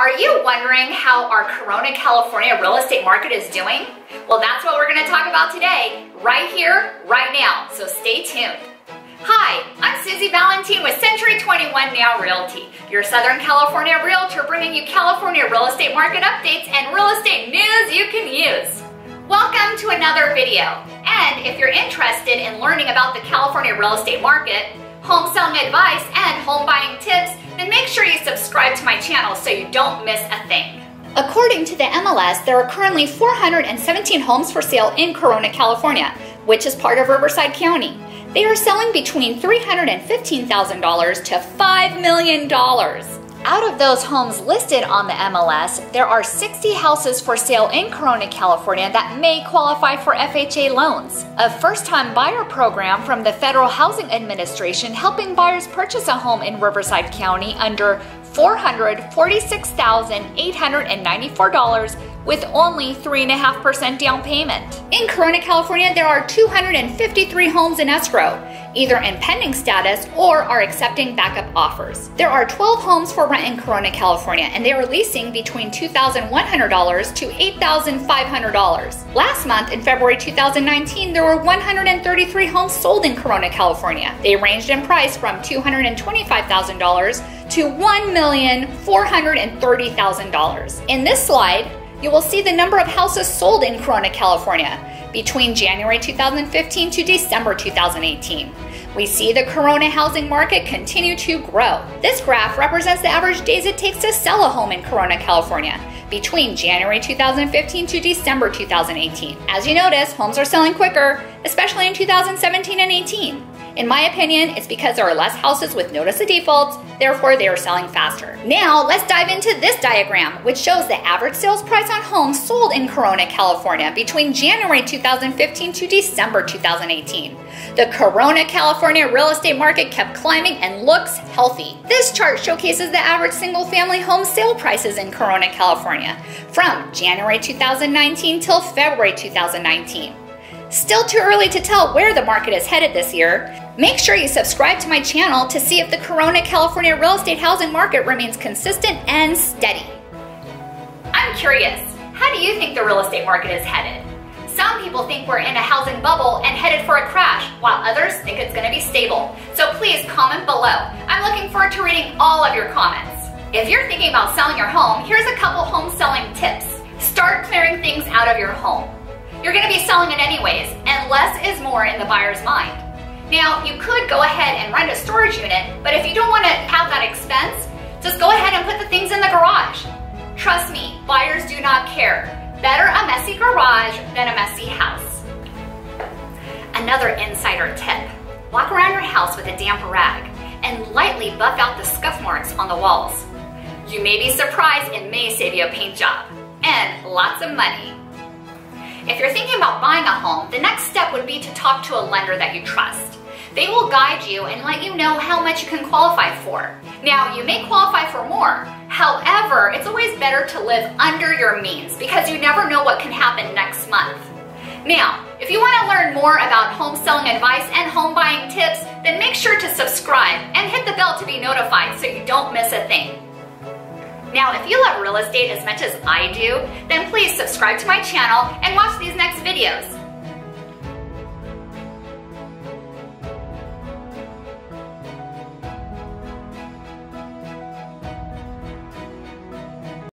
Are you wondering how our Corona, California real estate market is doing? Well, that's what we're gonna talk about today, right here, right now, so stay tuned. Hi, I'm Suzy Valentin with Century 21 Now Realty, your Southern California realtor bringing you California real estate market updates and real estate news you can use. Welcome to another video. And if you're interested in learning about the California real estate market, home selling advice, and home buying tips, then make sure you subscribe to my channel so you don't miss a thing. According to the MLS, there are currently 417 homes for sale in Corona, California, which is part of Riverside County. They are selling between $315,000 to $5 million. Out of those homes listed on the MLS, there are 60 houses for sale in Corona, California that may qualify for FHA loans, a first time buyer program from the Federal Housing Administration helping buyers purchase a home in Riverside County under $446,894 with only 3.5% down payment. In Corona, California, there are 253 homes in escrow, either in pending status or are accepting backup offers. There are 12 homes for rent in Corona, California, and they are leasing between $2,100 to $8,500. Last month, in February 2019, there were 133 homes sold in Corona, California. They ranged in price from $225,000 to $1,430,000. In this slide, you will see the number of houses sold in Corona, California between January 2015 to December 2018. We see the Corona housing market continue to grow. This graph represents the average days it takes to sell a home in Corona, California between January 2015 to December 2018. As you notice, homes are selling quicker, especially in 2017 and 18. In my opinion, it's because there are less houses with notice of defaults, therefore they are selling faster. Now, let's dive into this diagram, which shows the average sales price on homes sold in Corona, California between January 2015 to December 2018. The Corona, California real estate market kept climbing and looks healthy. This chart showcases the average single family home sale prices in Corona, California from January 2019 till February 2019. Still too early to tell where the market is headed this year. Make sure you subscribe to my channel to see if the Corona, California real estate housing market remains consistent and steady. I'm curious, how do you think the real estate market is headed? Some people think we're in a housing bubble and headed for a crash, while others think it's gonna be stable. So please comment below. I'm looking forward to reading all of your comments. If you're thinking about selling your home, here's a couple home selling tips. Start clearing things out of your home. You're gonna be selling it anyways, and less is more in the buyer's mind. Now, you could go ahead and rent a storage unit, but if you don't wanna have that expense, just go ahead and put the things in the garage. Trust me, buyers do not care. Better a messy garage than a messy house. Another insider tip, walk around your house with a damp rag and lightly buff out the scuff marks on the walls. You may be surprised it may save you a paint job and lots of money. If you're thinking about buying a home, the next step would be to talk to a lender that you trust. They will guide you and let you know how much you can qualify for. Now, you may qualify for more. However, it's always better to live under your means because you never know what can happen next month. Now, if you want to learn more about home selling advice and home buying tips, then make sure to subscribe and hit the bell to be notified so you don't miss a thing. Now, if you love real estate as much as I do, then please subscribe to my channel and watch these next videos.